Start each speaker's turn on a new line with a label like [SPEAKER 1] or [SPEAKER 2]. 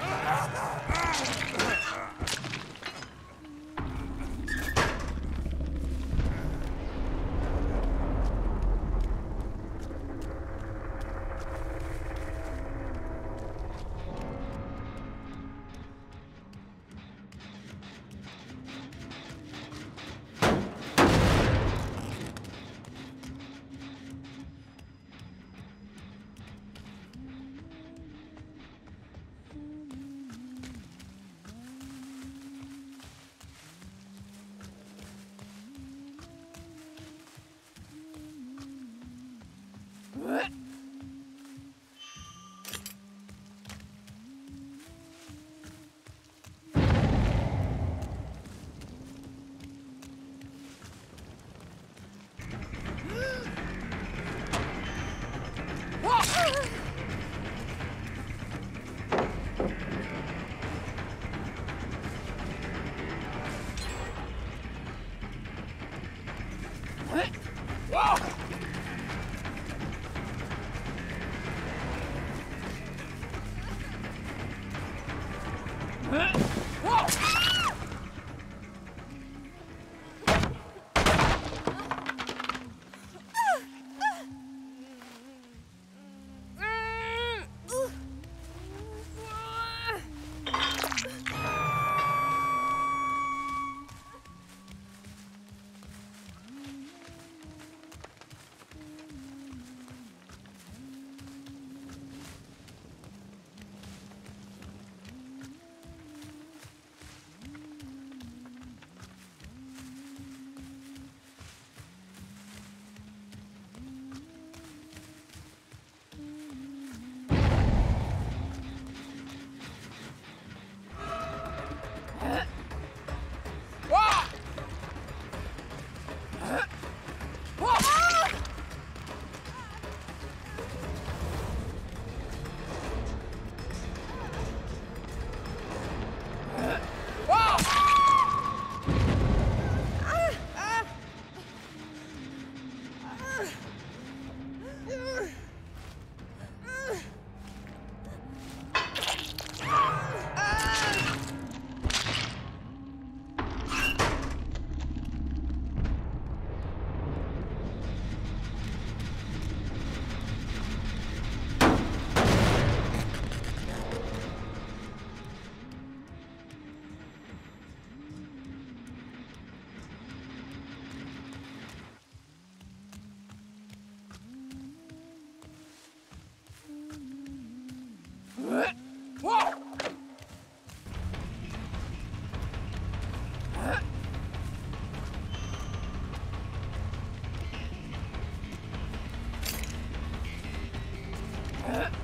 [SPEAKER 1] Ah! Whoa! Uh.